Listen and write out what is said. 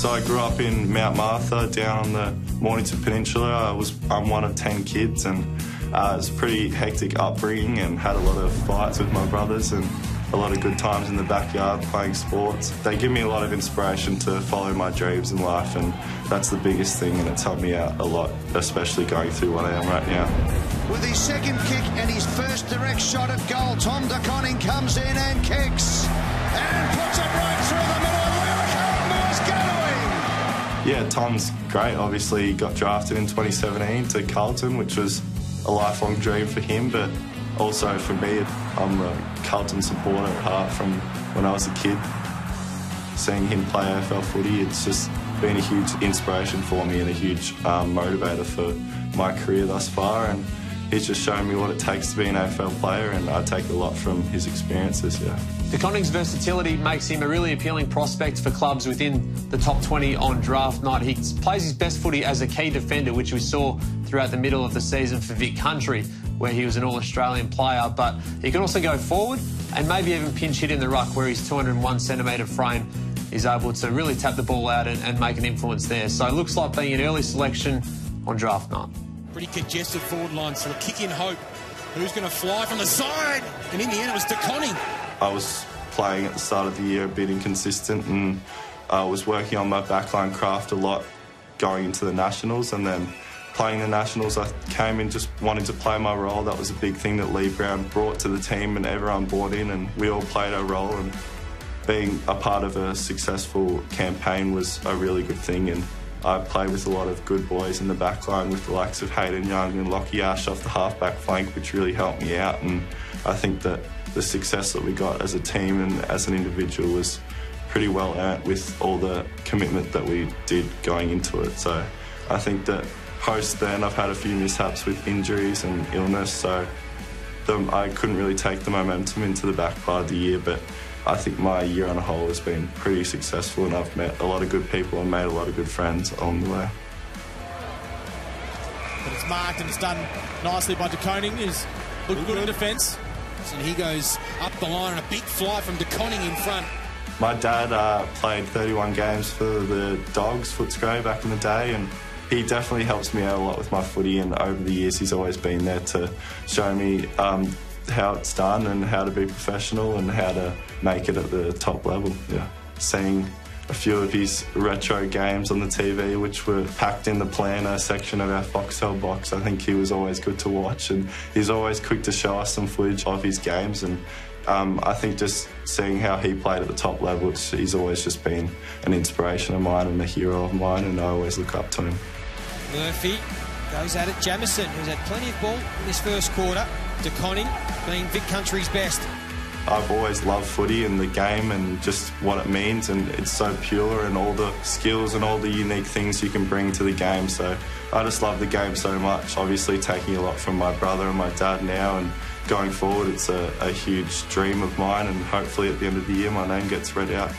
So I grew up in Mount Martha down on the Mornington Peninsula. I was I'm one of ten kids and uh, it was a pretty hectic upbringing and had a lot of fights with my brothers and a lot of good times in the backyard playing sports. They give me a lot of inspiration to follow my dreams in life and that's the biggest thing and it's helped me out a lot, especially going through what I am right now. With his second kick and his first direct shot at goal, Tom De Koning comes in and kicks and puts it right through Yeah, Tom's great. Obviously, he got drafted in 2017 to Carlton, which was a lifelong dream for him, but also for me. I'm a Carlton supporter at heart from when I was a kid. Seeing him play AFL footy, it's just been a huge inspiration for me and a huge um, motivator for my career thus far. And he's just shown me what it takes to be an AFL player, and I take a lot from his experiences. Yeah. De Koning's versatility makes him a really appealing prospect for clubs within the top 20 on draft night. He plays his best footy as a key defender, which we saw throughout the middle of the season for Vic Country, where he was an All-Australian player. But he can also go forward and maybe even pinch hit in the ruck, where his 201 centimetre frame is able to really tap the ball out and, and make an influence there. So it looks like being an early selection on draft night. Pretty congested forward line, so a kick in hope. Who's going to fly from the side? And in the end, it was De Koning. I was playing at the start of the year a bit inconsistent and I was working on my backline craft a lot going into the Nationals and then playing the Nationals I came in just wanting to play my role. That was a big thing that Lee Brown brought to the team and everyone bought in and we all played our role and being a part of a successful campaign was a really good thing and I played with a lot of good boys in the back line with the likes of Hayden Young and Lachie Ash off the halfback flank, which really helped me out. And I think that the success that we got as a team and as an individual was pretty well earned with all the commitment that we did going into it. So I think that post then I've had a few mishaps with injuries and illness, so the, I couldn't really take the momentum into the back part of the year, but I think my year on a whole has been pretty successful and I've met a lot of good people and made a lot of good friends along the way. But it's marked and it's done nicely by De Koning, who's looked good in defence. And he goes up the line and a big fly from De Koning in front. My dad uh, played 31 games for the Dogs, Footscray, back in the day, and he definitely helps me out a lot with my footy. And over the years, he's always been there to show me um, how it's done and how to be professional and how to make it at the top level. Yeah, seeing a few of his retro games on the TV, which were packed in the planner section of our Foxtel box. I think he was always good to watch, and he's always quick to show us some footage of his games. And um, I think just seeing how he played at the top level, he's always just been an inspiration of mine and a hero of mine, and I always look up to him. Murphy goes at it. Jamison, who's had plenty of ball in this first quarter. De Koning being Vic Country's best. I've always loved footy and the game and just what it means, and it's so pure and all the skills and all the unique things you can bring to the game. So I just love the game so much. Obviously, taking a lot from my brother and my dad now, and going forward, it's a, a huge dream of mine. And hopefully, at the end of the year, my name gets read out.